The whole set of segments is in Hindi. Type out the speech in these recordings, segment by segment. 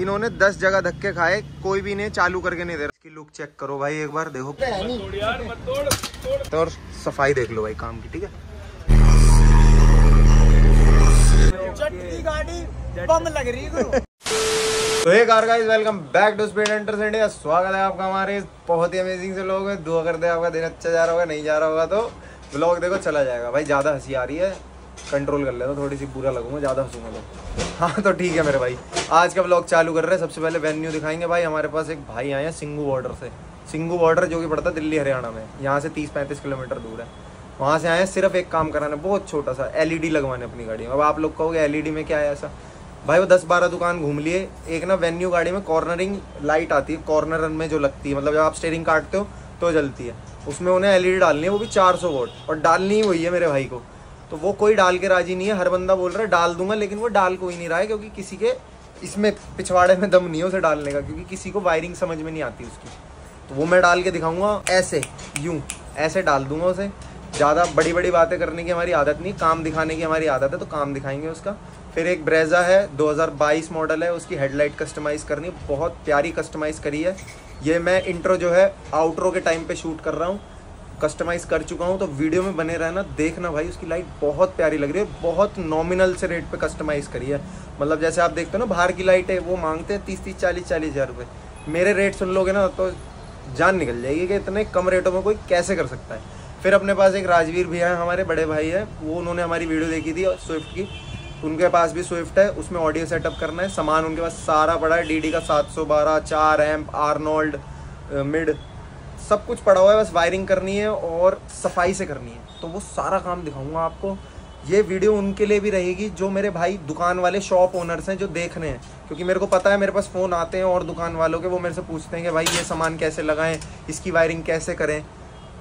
इन्होंने दस जगह धक्के खाए कोई भी नहीं चालू करके नहीं दे रहा। इसकी लुक चेक करो भाई एक बार देखो। तो और सफ़ाई देख लो भाई काम की ठीक है? गाड़ी बम लग रही है तो hey car guys welcome back to speed enters India स्वागत है आपका हमारे बहुत ही अमेजिंग से लोग हैं दुआ करते हैं आपका दिन अच्छा जा रहा होगा नहीं जा रहा होगा तो ब्लॉग देखो चला जाएगा। भाई ज़्यादा हँसी आ रही है। कंट्रोल कर ले तो थोड़ी सी बुरा लगूँगा, ज़्यादा हंसूँगा तो। हाँ तो ठीक है मेरे भाई। आज का ब्लॉग चालू कर रहे हैं। सबसे पहले वेन्यू दिखाएँगे भाई। हमारे पास एक भाई आए हैं सिंगू बॉर्डर से। सिंगू बॉर्डर जो कि पड़ता है दिल्ली, हरियाणा में। यहाँ से तीस पैंतीस किलोमीटर दूर है। वहाँ से आए हैं सिर्फ़ एक काम कराने, बहुत छोटा सा एलईडी लगवाने अपनी गाड़ी में। अब आप लोग कहोगे एलईडी में क्या है ऐसा? भाई, वो दस बारह दुकान घूम लिए। एक ना वेन्यू गाड़ी में कॉर्नरिंग लाइट आती है। कॉर्नर में जो लगती है मतलब जब आप स्टेयरिंग काटते हो तो जलती है। उसमें उन्हें एलईडी डालनी है, वो भी चार सौ वोट और डालनी ही वही है मेरे भाई को। तो वो कोई डाल के राज़ी नहीं है। हर बंदा बोल रहा है, डाल दूँगा, लेकिन वो डाल कोई नहीं रहा है, क्योंकि किसी के इसमें पिछवाड़े में दम नहीं है उसे डालने का, क्योंकि किसी को वायरिंग समझ में नहीं आती उसकी। तो वो मैं डाल के दिखाऊँगा, ऐसे, यूँ, ऐसे डाल दूँगा उसे। ज़्यादा बड़ी बड़ी बातें करने की हमारी आदत नहीं, काम दिखाने की हमारी आदत है तो काम दिखाएँगे उसका। फिर एक ब्रेजा है 2022 मॉडल है, उसकी हेडलाइट कस्टमाइज करनी, बहुत प्यारी कस्टमाइज करी है। ये मैं इंट्रो जो है आउटरो के टाइम पे शूट कर रहा हूँ। कस्टमाइज कर चुका हूँ तो वीडियो में बने रहना, देखना भाई, उसकी लाइट बहुत प्यारी लग रही है, बहुत नॉमिनल से रेट पे कस्टमाइज करी है। मतलब जैसे आप देखते हो ना, बाहर की लाइट है, वो मांगते हैं तीस तीस चालीस चालीस हज़ार रुपये मेरे रेट सुन लोगे ना तो जान निकल जाएगी कि इतने कम रेटों में कोई कैसे कर सकता है। फिर अपने पास एक राजवीर भैया है, हमारे बड़े भाई है, वो उन्होंने हमारी वीडियो देखी थी स्विफ्ट की। उनके पास भी स्विफ्ट है, उसमें ऑडियो सेटअप करना है, सामान उनके पास सारा पड़ा है डी का सात सौ बारह, चार एम्प आर्नोल्ड मिड सब कुछ पड़ा हुआ है, बस वायरिंग करनी है और सफ़ाई से करनी है। तो वो सारा काम दिखाऊँगा आपको। ये वीडियो उनके लिए भी रहेगी, जो मेरे भाई दुकान वाले शॉप ओनर्स हैं, जो देख रहे हैं। क्योंकि मेरे को पता है, मेरे पास फ़ोन आते हैं और दुकान वालों के वो मेरे से पूछते हैं कि भाई, ये सामान कैसे लगाएँ, इसकी वायरिंग कैसे करें।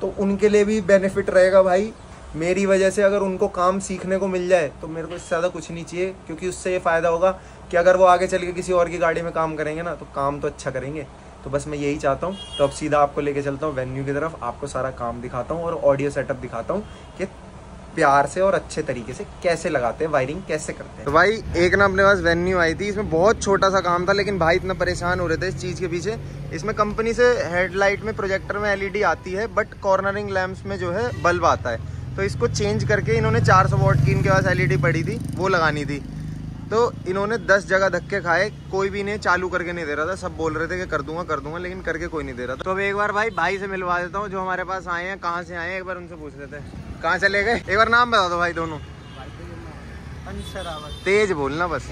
तो उनके लिए भी बेनिफिट रहेगा भाई। मेरी वजह से अगर उनको काम सीखने को मिल जाए तो मेरे को इससे ज़्यादा कुछ नहीं चाहिए, क्योंकि उससे ये फ़ायदा होगा कि अगर वो आगे चल के किसी और की गाड़ी में काम करेंगे ना तो काम तो अच्छा करेंगे। तो बस मैं यही चाहता हूँ तो अब सीधा आपको लेके चलता हूँ वेन्यू की तरफ़, आपको सारा काम दिखाता हूँ और ऑडियो सेटअप दिखाता हूँ कि प्यार से और अच्छे तरीके से कैसे लगाते हैं वायरिंग कैसे करते हैं। तो भाई, एक ना अपने पास वेन्यू आई थी, इसमें बहुत छोटा सा काम था, लेकिन भाई इतना परेशान हो रहे थे इस चीज़ के पीछे। इसमें कंपनी से हेडलाइट में प्रोजेक्टर में एलईडी आती है बट कॉर्नरिंग लैम्प्स में जो है बल्ब आता है। तो इसको चेंज करके इन्होंने 400 वोट की इनके पास एलईडी पड़ी थी, वो लगानी थी। तो इन्होंने 10 जगह धक्के खाए कोई भी नहीं चालू करके नहीं दे रहा था। सब बोल रहे थे कि कर दूँगा कर दूँगा लेकिन करके कोई नहीं दे रहा था। तो अब एक बार भाई भाई से मिलवा देता हूँ जो हमारे पास आए हैं कहाँ से आए हैं एक बार उनसे पूछ लेते हैं। कहाँ चले गए? एक बार नाम बता दो भाई दोनों। तेज बोलना बस।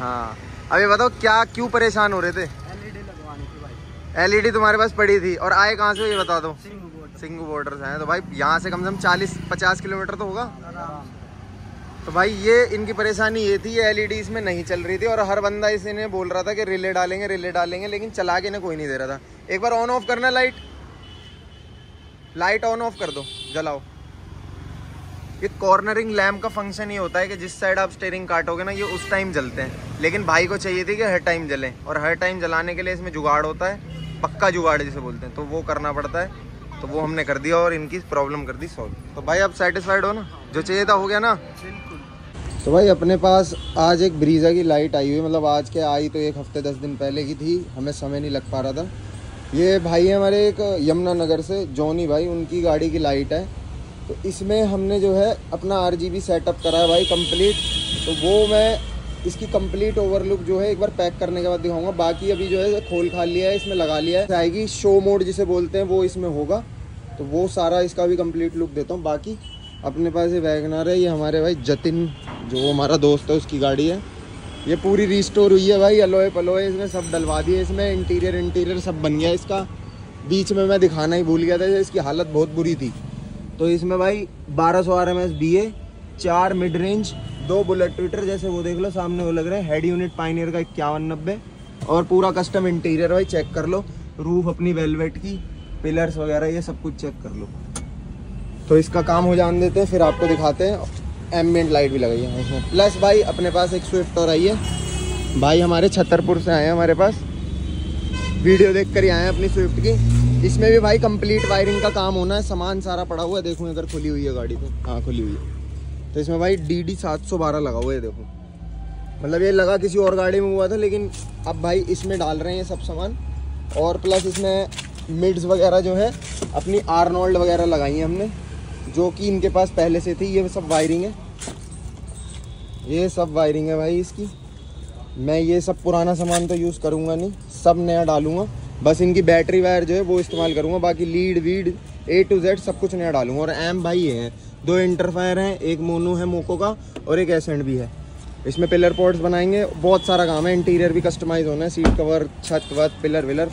हाँ। अभी बताओ क्या क्यों परेशान हो रहे थे? एलईडी तुम्हारे पास पड़ी थी और आए कहाँ से ये बता दो। सिंगू बॉर्डर। से हैं तो भाई यहाँ से कम से कम चालीस पचास किलोमीटर तो होगा। तो भाई, ये इनकी परेशानी ये थी, ये एलईडी इसमें नहीं चल रही थी और हर बंदा इसे बोल रहा था कि रिले डालेंगे रिले डालेंगे, लेकिन चला के इन्हें कोई नहीं दे रहा था। एक बार ऑन ऑफ़ करना लाइट लाइट ऑन ऑफ़ कर दो, जलाओ। ये कॉर्नरिंग लैम्प का फ़ंक्शन ये होता है कि जिस साइड आप स्टेयरिंग काटोगे ना, ये उस टाइम जलते हैं। लेकिन भाई को चाहिए थी कि हर टाइम जलें, और हर टाइम जलाने के लिए इसमें जुगाड़ होता है, पक्का जुगाड़ जिसे बोलते हैं। तो वो करना पड़ता है तो वो हमने कर दिया और इनकी प्रॉब्लम कर दी सॉल्व तो भाई, आप सेटिस्फाइड हो ना? जो चाहिए था हो गया ना? तो भाई अपने पास आज एक ब्रीजा की लाइट आई हुई मतलब आज के आई तो एक हफ़्ते दस दिन पहले की थी, हमें समय नहीं लग पा रहा था। ये भाई है हमारे एक यमुना नगर से, जॉनी भाई, उनकी गाड़ी की लाइट है। तो इसमें हमने जो है अपना आरजीबी सेटअप करा है भाई कंप्लीट तो वो मैं इसकी कंप्लीट ओवरलुक जो है एक बार पैक करने के बाद दिखाऊँगा। बाकी अभी जो है खोल खा लिया है, इसमें लगा लिया है। आएगी शो मोड जिसे बोलते हैं, वो इसमें होगा। तो वो सारा इसका भी कंप्लीट लुक देता हूँ। बाकी अपने पास ये वैगनर है ये हमारे भाई जतिन, जो हमारा दोस्त है, उसकी गाड़ी है। ये पूरी रिस्टोर हुई है भाई, अलोए पलोए इसमें सब डलवा दिए, इसमें इंटीरियर इंटीरियर सब बन गया इसका। बीच में मैं दिखाना ही भूल गया था इसकी हालत बहुत बुरी थी। तो इसमें भाई बारह सौ R M S B A चार मिड रेंज दो बुलेट ट्विटर जैसे वो देख लो, सामने वो लग रहे हैं हेड यूनिट पाइनियर का इक्यावन नब्बे, और पूरा कस्टम इंटीरियर भाई चेक कर लो। रूफ अपनी वेलवेट की पिलर्स वगैरह, ये सब कुछ चेक कर लो। तो इसका काम हो जान देते हैं, फिर आपको दिखाते हैं। एम्बियंट लाइट भी लगाई है इसमें। प्लस भाई, अपने पास एक स्विफ्ट और आई है। भाई हमारे छतरपुर से आए हैं हमारे पास। वीडियो देख कर ही आए हैं अपनी स्विफ्ट की। इसमें भी भाई कंप्लीट वायरिंग का काम होना है। सामान सारा पड़ा हुआ है, देखो अगर खुली हुई है गाड़ी तो। हाँ खुली हुई है। तो इसमें भाई डी डी सात सौ बारह लगा हुआ है, देखो। मतलब ये लगा किसी और गाड़ी में हुआ था, लेकिन अब भाई इसमें डाल रहे हैं सब सामान। और प्लस इसमें मिड्स वगैरह जो है, अपनी आर्नोल्ड वगैरह लगाई हैं हमने। जो कि इनके पास पहले से थी, ये सब वायरिंग है। ये सब वायरिंग है भाई इसकी। मैं ये सब पुराना सामान तो यूज़ करूँगा नहीं, सब नया डालूँगा। बस इनकी बैटरी वायर जो है वो इस्तेमाल करूँगा, बाकी लीड वीड ए टू जेड सब कुछ नया डालूँगा। और एम भाई ये हैं, दो इंटरफायर हैं, एक मोनो है मोको का और एक एसेंट भी है। इसमें पिलर पोर्ट्स बनाएँगे, बहुत सारा काम है इंटीरियर भी कस्टमाइज होना है सीट कवर छत वत पिलर विलर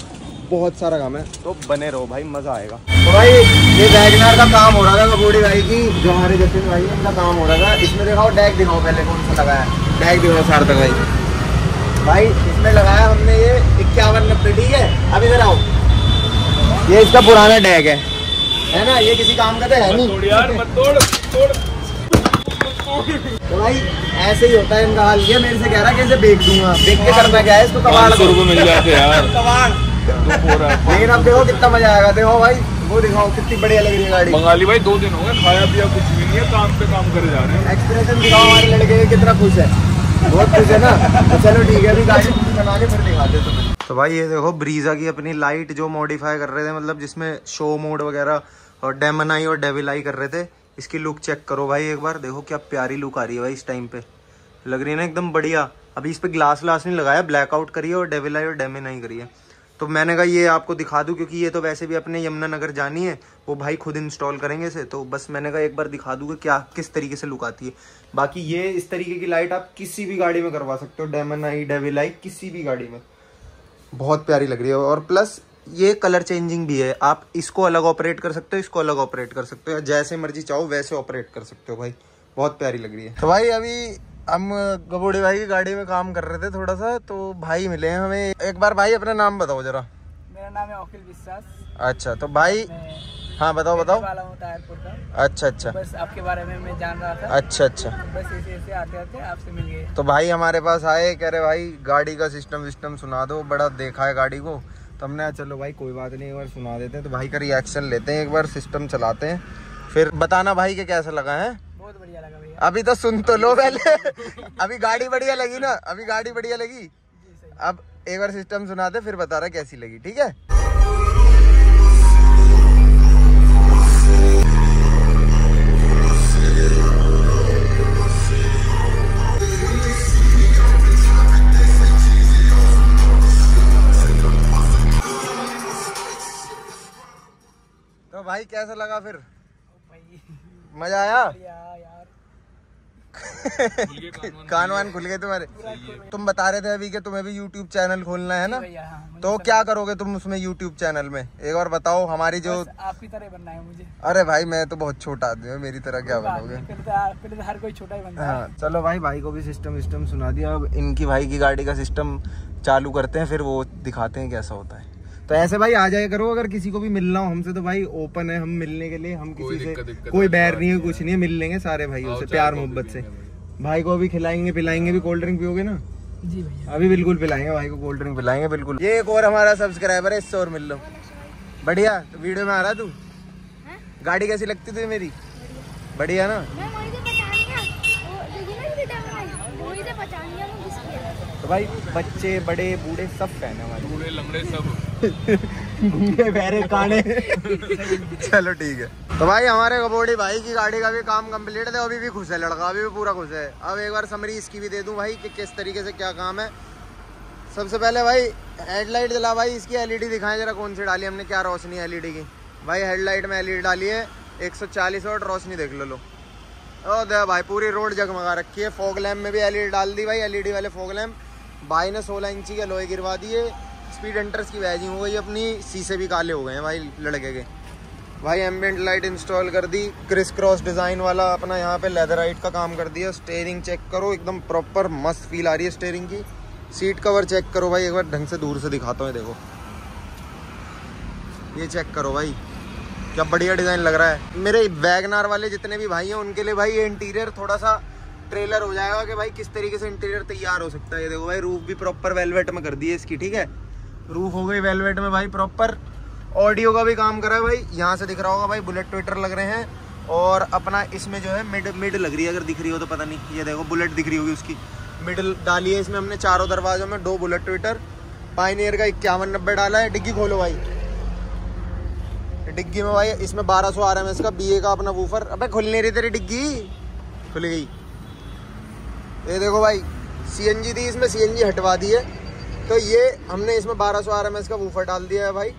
बहुत सारा काम है। तो बने रहो भाई, मज़ा आएगा। तो भाई ये वैगनार का काम हो रहा था भाई की जो हमारे जतिन भाई है इनका काम हो रहा था। इसमें दिखाओ डैक दिखाओ पहले कौन सा लगाया डैक दिखाओ सार्थक भाई। भाई इसमें लगाया हमने ये इक्यावन नब्बे ठीक है। अब इधर आओ। ये इसका पुराना डैग है। है ना ये किसी काम का तो है नहीं। यार मत तोड़ तोड़। तो भाई ऐसे ही होता है इनका हाल। ये मेरे से कह रहा कैसे बेच दूँगा। देख के करना क्या है इसको कबाड़ मिल जाते यार। कबाड़। लेकिन अब देखो कितना मज़ा आएगा। देखो भाई वो दिखाओ कितनी बढ़िया लग रही है गाड़ी। बंगाली भाई दो दिन हो गए खाया पिया कुछ भी नहीं है काम पे काम करे जा रहे हैं। एक्सप्रेशन दिखाओ हमारे लड़के के कितना खुश है। बहुत खुश है ना? तो चलो ठीक है अभी गाड़ी बना के फिर दिखाते तुम्हें। तो भाई ये देखो ब्रीजा की अपनी लाइट जो मॉडिफाई कर रहे थे मतलब जिसमें शो मोड वगैरह और डेमन आई और डेविल आई कर रहे थे इसकी लुक चेक करो भाई एक बार। देखो क्या प्यारी लुक आ रही है भाई इस टाइम पे। लग रही है ना एकदम बढ़िया। अभी इस पे ग्लास व्लास नहीं लगाया ब्लैकआउट करी है और डेविल आई और डेमन आई करी है। तो मैंने कहा, ये आपको दिखा दूँ, क्योंकि ये तो वैसे भी अपने यमुनानगर जानी है। वो भाई खुद इंस्टॉल करेंगे इसे। तो बस मैंने कहा, एक बार दिखा दूँ कि क्या, किस तरीके से लुक आती है। बाकी ये इस तरीके की लाइट आप किसी भी गाड़ी में करवा सकते हो डेमन आई डेविल आई किसी भी गाड़ी में। बहुत प्यारी लग रही है और प्लस ये कलर चेंजिंग भी है। आप इसको अलग ऑपरेट कर सकते हो, इसको अलग ऑपरेट कर सकते हो जैसे मर्ज़ी चाहो, वैसे ऑपरेट कर सकते हो भाई। बहुत प्यारी लग रही है। तो भाई अभी हम गबोड़े भाई की गाड़ी में काम कर रहे थे थोड़ा सा तो भाई मिले हैं हमें। एक बार भाई अपना नाम बताओ जरा। मेरा नाम है अखिल विश्वास। अच्छा तो भाई हाँ बताओ बताओ। अच्छा अच्छा। बस आपके बारे में मैं जान रहा था। अच्छा अच्छा। बस ऐसे ऐसे आते आते आपसे मिल गए तो भाई हमारे पास आए कह रहे भाई गाड़ी का सिस्टम विस्टम सुना दो बड़ा देखा है गाड़ी को। तो हमने चलो भाई कोई बात नहीं एक बार सुना देते हैं। तो भाई का रिएक्शन लेते हैं एक बार सिस्टम चलाते हैं। फिर बताना भाई के कैसा लगा है। बहुत बढ़िया लगा भैया। अभी तो सुन तो लो पहले। अभी गाड़ी बढ़िया लगी ना? अभी गाड़ी बढ़िया लगी? जी सही। अब एक बार सिस्टम सुना दे फिर बता रहा कैसी लगी ठीक है? तो भाई कैसा लगा फिर? भाई मज़ा आया? कान वान खुल गए तुम्हारे। तुम बता रहे थे अभी कि तुम्हें भी यूट्यूब चैनल खोलना है ना? हाँ तो क्या करोगे तुम उसमें यूट्यूब चैनल में? एक बार बताओ हमारी जो आपकी तरह बनना है मुझे। अरे भाई मैं तो बहुत छोटा आदमी हूँ मेरी तरह क्या बनोगे? तो तो हर कोई छोटा ही बनता है। हाँ चलो भाई भाई को भी सिस्टम विस्टम सुना दिया। अब इनकी भाई की गाड़ी का सिस्टम चालू करते हैं फिर वो दिखाते हैं कैसा होता है। तो ऐसे भाई आ जाया करो अगर किसी को भी मिलना हो हमसे तो भाई ओपन है हम मिलने के लिए हम कोई किसी से दिक्कत कोई बैर नहीं है कुछ नहीं है मिल लेंगे सारे भाइयों से प्यार मोहब्बत से। भाई को अभी खिलाएँगे पिलाएँगे भी कोल्ड ड्रिंक पियोगे ना? जी भैया। अभी बिल्कुल पिलाएँगे भाई को कोल्ड ड्रिंक पिलाएँगे बिल्कुल। ये एक और हमारा सब्सक्राइबर है इससे और मिल लो। बढ़िया तो वीडियो में आ रहा तू? गाड़ी कैसी लगती थी मेरी? बढ़िया ना? मैं वहीं से पहचानी है। वो देखिए ना वीडियो बनाई वहीं से पहचानी है वो किसकी है? तो भाई बच्चे बड़े बूढ़े सब फ़ैन है हमारे। बूढ़े लंगड़े सब। काने। चलो ठीक है। तो भाई, हमारे कबोड़ी भाई की गाड़ी का भी काम कंप्लीट है अभी भी खुश है, लड़का अभी भी पूरा खुश है। अब एक बार समरी इसकी भी दे दूँ भाई, कि किस तरीके से क्या काम है। सबसे पहले भाई हेडलाइट जला भाई, इसकी एलईडी दिखाएँ जरा कौन सी डाली, हमने क्या रोशनी है एलईडी की। भाई हेडलाइट में एलईडी डाली है 140 वाट रोशनी देख लो लो। ओ दे भाई, पूरी रोड जगमगा रखी है फॉग लैम्प में भी एलईडी डाल दी भाई एलईडी वाले फॉग लैम्प भाई ने 16 इंची के लोहे गिरवा दिए स्पीड एंटर्स की वैजिंग हो गई अपनी शीशे भी काले हो गए हैं भाई लड़के के। भाई एम्बियंट लाइट इंस्टॉल कर दी, क्रिस क्रॉस डिज़ाइन वाला अपना यहाँ पे लेदराइट का काम कर दिया। स्टेयरिंग चेक करो, एकदम प्रॉपर मस्त फील आ रही है स्टेयरिंग की। सीट कवर चेक करो भाई, एक बार ढंग से दूर से दिखाता हूँ देखो। ये चेक करो भाई, क्या बढ़िया डिज़ाइन लग रहा है। मेरे वैगनार वाले जितने भी भाई हैं, उनके लिए भाई ये इंटीरियर थोड़ा सा ट्रेलर हो जाएगा कि भाई किस तरीके से इंटीरियर तैयार हो सकता है। ये देखो भाई, रूफ भी प्रॉपर वेलवेट में कर दी है इसकी, ठीक है? रूफ हो गई वेलवेट में भाई प्रॉपर। ऑडियो का भी काम करा है भाई। यहाँ से दिख रहा होगा भाई, बुलेट ट्विटर लग रहे हैं। और अपना इसमें जो है मिड मिड लग रही है, अगर दिख रही हो तो पता नहीं। ये देखो, बुलेट दिख रही होगी उसकी। मिडल डाली है इसमें हमने चारों दरवाजों में, दो बुलेट ट्विटर। पाइनियर का इक्यावन नब्बे डाला है। डिग्गी खोलो भाई। डिग्गी में भाई, इसमें 1200 आ रहा है इसका बीए का अपना वूफर। अबे, खुल नहीं रही तेरी डिग्गी। खुल गई। ये देखो भाई सीएनजी थी इसमें सीएनजी हटवा दी है। तो ये हमने इसमें 1200 आर एम का वूफर डाल दिया है भाई।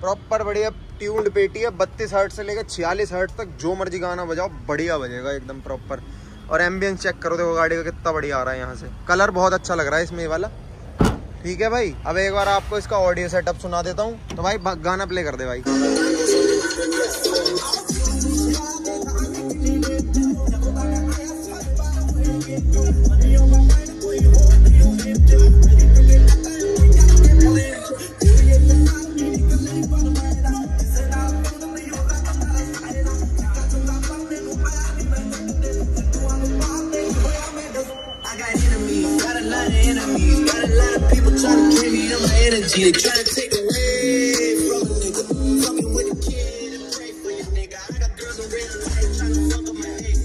प्रॉपर बढ़िया ट्यून्ड पेटी है, बत्तीस हर्ट से लेकर छियालीस हर्ट तक, जो मर्ज़ी गाना बजाओ, बढ़िया बजेगा, एकदम प्रॉपर और एम्बियंस चेक करो, देखो गाड़ी का कितना बढ़िया आ रहा है यहाँ से। कलर बहुत अच्छा लग रहा है इसमें ये वाला। ठीक है भाई, अब एक बार आपको इसका ऑडियो सेटअप सुना देता हूँ। तो भाई गाना प्ले कर दे भाई। They trying to take away from a nigga. Fucking with a kid and pray for your nigga. I got girls in real life trying to fuck up my head.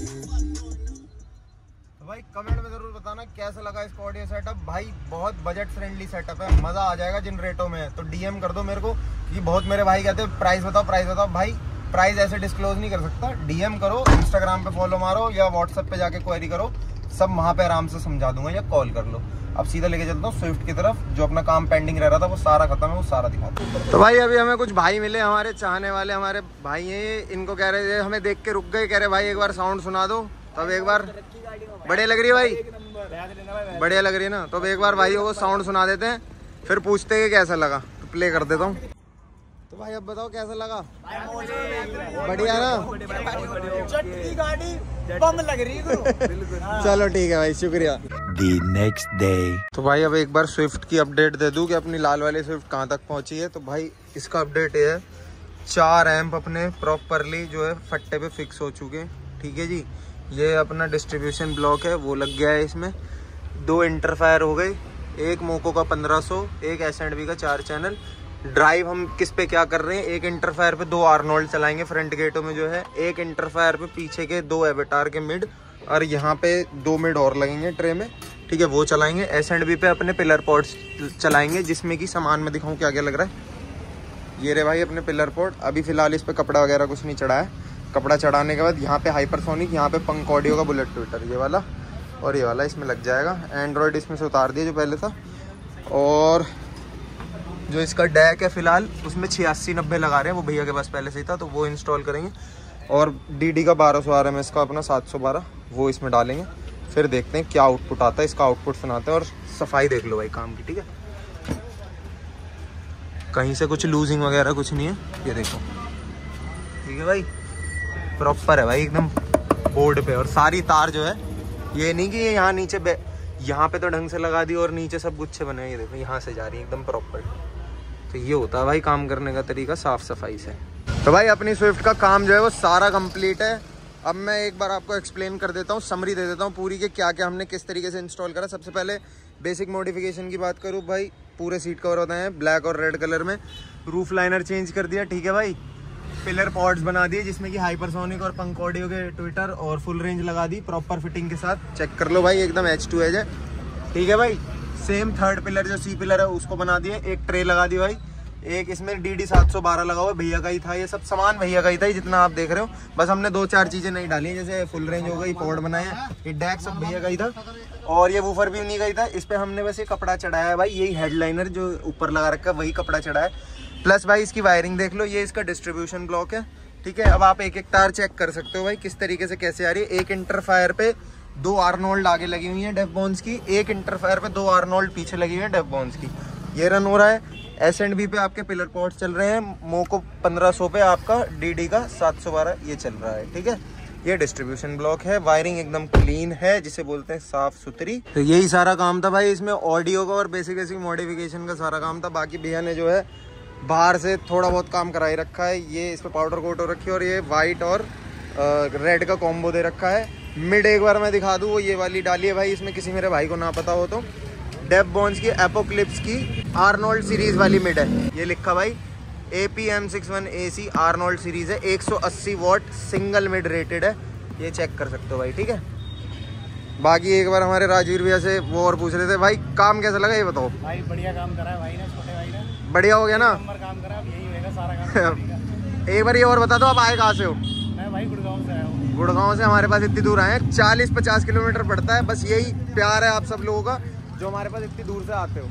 तो भाई कमेंट में ज़रूर बताना कैसा लगा इसका ऑडियो सेटअप भाई बहुत बजट फ्रेंडली सेटअप है। मज़ा आ जाएगा जिन रेटों में। तो डीएम कर दो मेरे को कि बहुत मेरे भाई कहते हैं प्राइस बताओ प्राइस बताओ। भाई प्राइस ऐसे डिस्क्लोज नहीं कर सकता। डीएम करो इंस्टाग्राम पे फॉलो मारो या व्हाट्सएप पे जाके क्वेरी करो। सब वहाँ पे आराम से समझा दूँगा या कॉल कर लो। अब सीधा लेके चलता हूँ स्विफ्ट की तरफ़। जो अपना काम पेंडिंग रह रहा था, वो सारा खत्म है, वो सारा दिखाता तो भाई, अभी हमें कुछ भाई मिले, हमारे चाहने वाले, हमारे भाई हैं, इनको कह रहे थे हमें देख के रुक गए, कह रहे भाई, एक बार साउंड सुना दो। तब एक बार, बढ़िया लग रही है भाई? बढ़िया लग रही है ना? तो एक बार भाई को साउंड सुना देते हैं, फिर पूछते हैं कैसा लगा। तो प्ले कर देता हूँ। तो भाई अब बताओ कैसा लगा? बढ़िया ना? गाड़ी बम लग रही है चलो ठीक है भाई शुक्रिया। The next day. तो भाई अब एक बार स्विफ्ट की अपडेट दे दूँ कि अपनी लाल वाली स्विफ्ट कहाँ तक पहुँची है। तो भाई इसका अपडेट ये है चार एम्प अपने प्रॉपरली जो है फट्टे पे फिक्स हो चुके हैं। ठीक है जी? ये अपना डिस्ट्रीब्यूशन ब्लॉक है वो लग गया है इसमें। दो इंटरफायर हो गए एक मोको का 1500 एक एस एंड बी का चार चैनल ड्राइव हम किस पे क्या कर रहे हैं? एक इंटरफायर पे दो आर्नोल्ड चलाएँगे, फ्रंट गेटों में जो है। एक इंटरफायर पे पीछे के दो एवेटार के मिड और यहाँ पे दो मिड और लगेंगे ट्रे में। ठीक है, वो चलाएँगे। एस एंड बी पे अपने पिलर पॉड्स चलाएँगे, जिसमें कि सामान में दिखाऊँ क्या क्या लग रहा है। ये रे भाई अपने पिलर पॉड अभी फ़िलहाल इस पर कपड़ा वगैरह कुछ नहीं चढ़ा है। कपड़ा चढ़ाने के बाद यहाँ पे हाइपरसोनिक यहाँ पे पंक ऑडियो का बुलेट ट्विटर ये वाला और ये वाला इसमें लग जाएगा। एंड्रॉयड इसमें से उतार दिया जो पहले था। और जो इसका डैक है फ़िलहाल, उसमें छियासी नब्बे लगा रहे हैं। वो भैया के पास पहले से ही था तो वो इंस्टॉल करेंगे। और डी डी का बारह सौ आ रहा है इसका अपना, सात सौ बारह, वो इसमें डालेंगे। फिर देखते हैं क्या आउटपुट आता है, इसका आउटपुट सुनाते हैं और सफ़ाई देख लो भाई काम की, ठीक है? कहीं से कुछ लूजिंग वगैरह कुछ नहीं है, ये देखो। ठीक है भाई? प्रॉपर है भाई, एकदम बोर्ड पे। और सारी तार जो है, ये नहीं कि ये यहाँ नीचे यहाँ पे तो ढंग से लगा दी और नीचे सब गुच्छे बने हैं, ये देखो, यहाँ से जा रही है, एकदम प्रॉपर तो ये होता है भाई काम करने का तरीका, साफ़ सफ़ाई से। तो भाई अपनी स्विफ्ट का काम जो है वो सारा कंप्लीट है। अब मैं एक बार आपको एक्सप्लेन कर देता हूँ समरी दे देता हूँ पूरी के क्या क्या हमने किस तरीके से इंस्टॉल करा। सबसे पहले बेसिक मॉडिफिकेशन की बात करूँ, भाई पूरे सीट कवर होते हैं ब्लैक और रेड कलर में। रूफ लाइनर चेंज कर दिया, ठीक है भाई? पिलर पॉड्स बना दिए, जिसमें कि हाइपरसोनिक और पंक ऑडियो के ट्विटर और फुल रेंज लगा दी प्रॉपर फिटिंग के साथ। चेक कर लो भाई, एकदम एच टू एज है। ठीक है भाई? सेम थर्ड पिलर, जो सी पिलर है, उसको बना दिया एक ट्रे लगा दी भाई। एक इसमें डी डी सात सौ बारह लगा हुआ भैया का ही था ये सब सामान, भैया का ही था जितना आप देख रहे हो। बस हमने दो चार चीज़ें नहीं डाली जैसे फुल रेंज हो गई पोर्ट बनाया ये डैक सब भैया का ही था। और ये वूफर भी उन्हीं का ही था। इस पर हमने बस ये कपड़ा चढ़ाया है भाई, यही हेडलाइनर जो ऊपर लगा रखा है, वही कपड़ा चढ़ा है। प्लस भाई इसकी वायरिंग देख लो, ये इसका डिस्ट्रीब्यूशन ब्लॉक है। ठीक है, अब आप एक एक तार चेक कर सकते हो भाई, किस तरीके से कैसे आ रही है। एक इंटरफायर पे दो आर्नोल्ड आगे लगी हुई है डेफ बॉन्स की। एक इंटरफायर पे दो आर्नोल्ड पीछे लगी हुई है डेफ बॉन्स की। ये रन हो रहा है। एस एंड बी पे आपके पिलर पॉट्स चल रहे हैं। मोको 1500 पे आपका डी डी का 712 ये चल रहा है, ठीक है? ये डिस्ट्रीब्यूशन ब्लॉक है। वायरिंग एकदम क्लीन है, जिसे बोलते हैं साफ़ सुथरी। तो यही सारा काम था भाई, इसमें ऑडियो का और बेसिक बेसिक मॉडिफिकेशन का सारा काम था। बाकी भैया ने जो है, बाहर से थोड़ा बहुत काम कराई रखा है। ये इस पे पाउडर कोट हो रखी है और ये वाइट और रेड का कॉम्बो दे रखा है। मिड एक बार मैं दिखा दूँ वो ये वाली डाली है भाई इसमें किसी मेरे भाई को ना पता हो तो। डेप बॉन्स की एपोक्लिप्स की आर्नोल्ड सीरीज़ वाली मिड है। ये लिखा भाई A P M six one A C Arnold series है 180 वॉट सिंगल मिड रेटेड है। ये चेक कर सकते हो भाई ठीक है? बाकी एक बार हमारे राजवीर भैया से वो और पूछ रहे थे भाई काम कैसा लगा ये बताओ? भाई बढ़िया काम करा है भाई ने छोटे भाई ने। बढ़िया हो गया ना? काम करा यही होएगा सारा काम एक बार ये और बता दो आप आए कहाँ से हो मैं भाई गुड़गांव से आया हूँ गुड़गांव से हमारे पास इतनी दूर आए हैं। चालीस पचास किलोमीटर पड़ता है। बस यही प्यार है आप सब लोगों का, जो हमारे पास इतनी दूर से आते हो।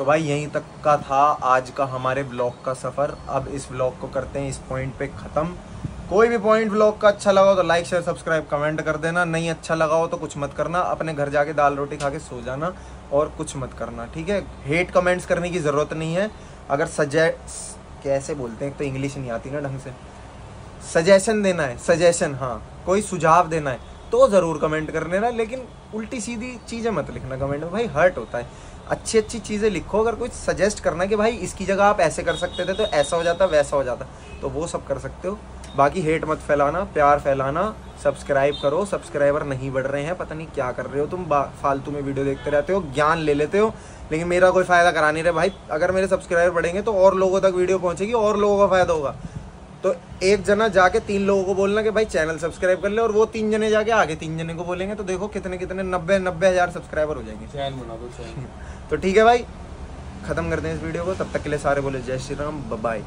तो भाई यहीं तक का था आज का हमारे ब्लॉग का सफ़र। अब इस ब्लॉग को करते हैं, इस पॉइंट पे ख़त्म। कोई भी पॉइंट ब्लॉग का अच्छा लगा हो तो लाइक शेयर सब्सक्राइब कमेंट कर देना। नहीं अच्छा लगा हो तो कुछ मत करना। अपने घर जाके दाल रोटी खा के सो जाना और कुछ मत करना, ठीक है? हेट कमेंट्स करने की ज़रूरत नहीं है। अगर सजे कैसे बोलते हैं? तो इंग्लिश नहीं आती ना ढंग से। सजेशन देना है सजेशन हाँ। कोई सुझाव देना है तो ज़रूर कमेंट कर लेना। लेकिन उल्टी सीधी चीज़ें मत लिखना कमेंट में भाई हर्ट होता है। अच्छी अच्छी चीज़ें लिखो अगर कोई सजेस्ट करना कि भाई इसकी जगह आप ऐसे कर सकते थे तो ऐसा हो जाता वैसा हो जाता। तो वो सब कर सकते हो। बाकी हेट मत फैलाना प्यार फैलाना सब्सक्राइब करो। सब्सक्राइबर नहीं बढ़ रहे हैं पता नहीं क्या कर रहे हो। तुम फालतू में वीडियो देखते रहते हो ज्ञान ले लेते हो। लेकिन मेरा कोई फ़ायदा करा नहीं रहा। भाई अगर मेरे सब्सक्राइबर बढ़ेंगे तो और लोगों तक वीडियो पहुँचेगी और लोगों का फ़ायदा होगा। तो एक जना जाके तीन लोगों को बोलना कि भाई चैनल सब्सक्राइब कर ले और वो तीन जने जाके आगे तीन जने को बोलेंगे तो देखो कितने कितने नब्बे नब्बे हज़ार सब्सक्राइबर हो जाएँगे। चैन बना दो चैन तो ठीक है भाई, खत्म करते हैं इस वीडियो को। तब तक के लिए सारे बोले जय श्री राम बाय